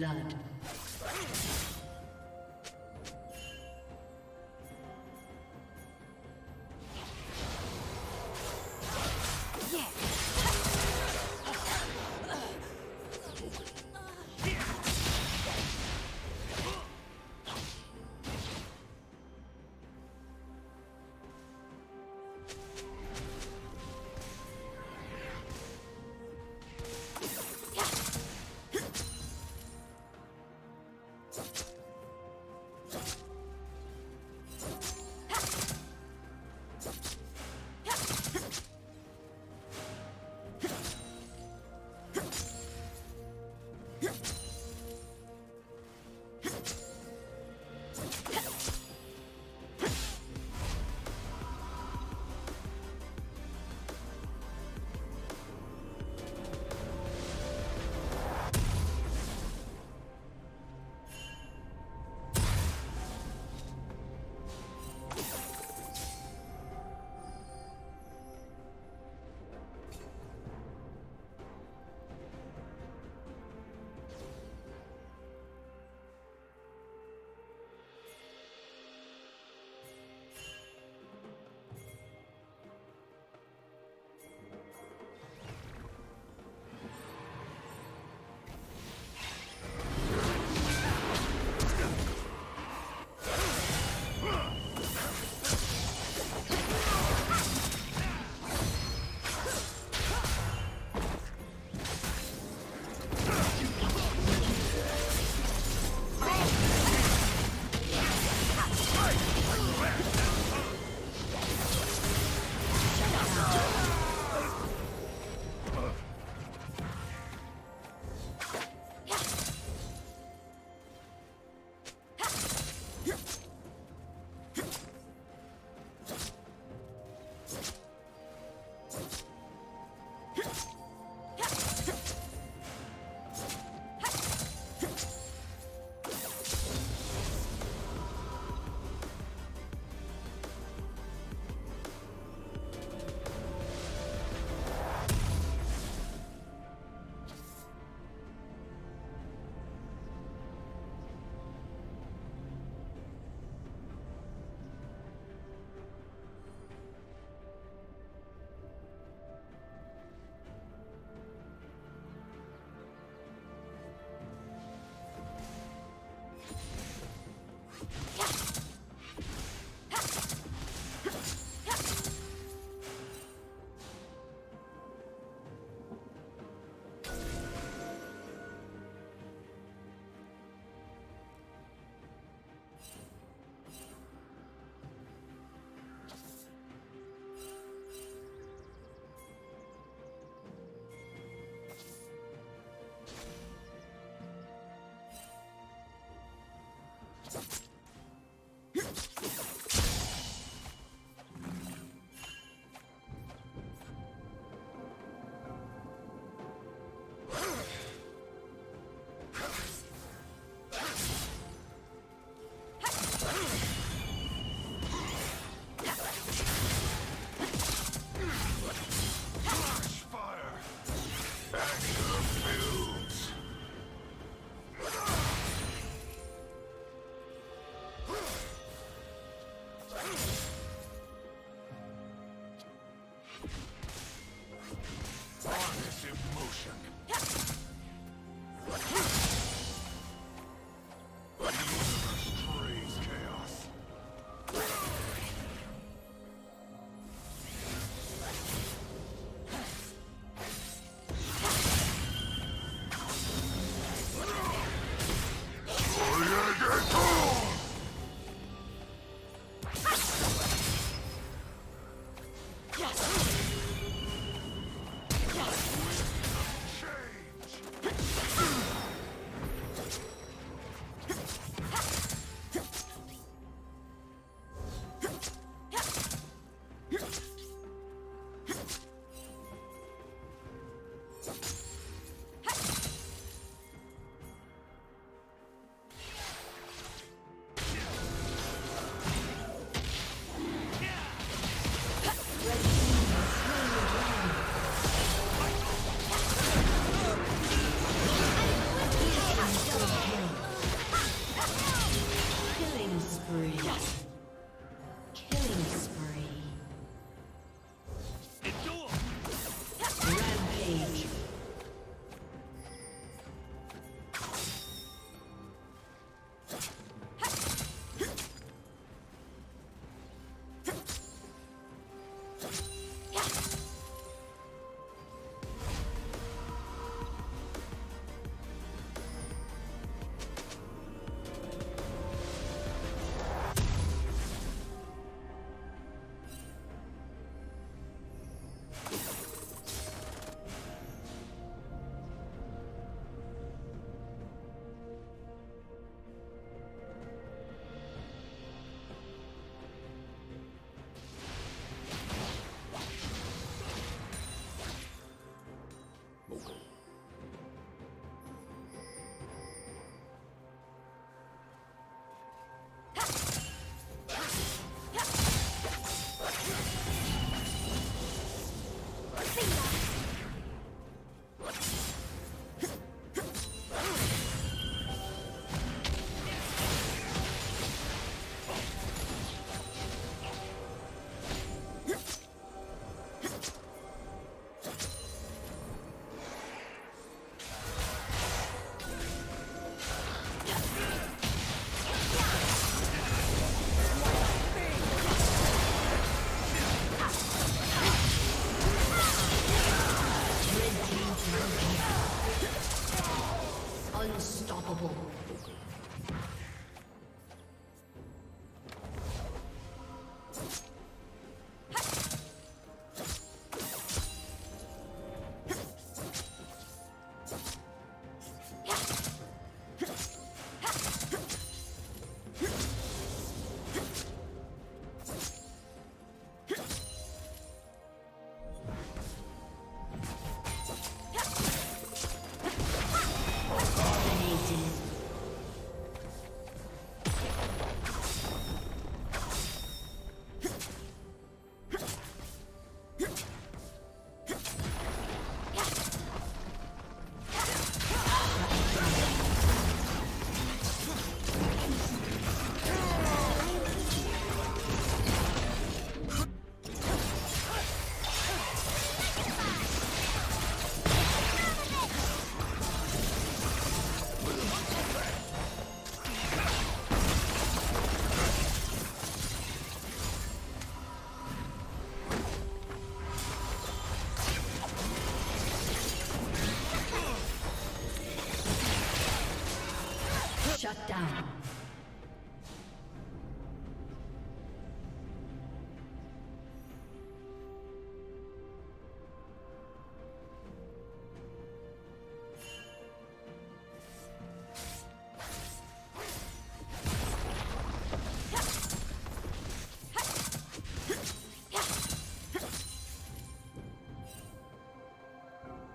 Blood.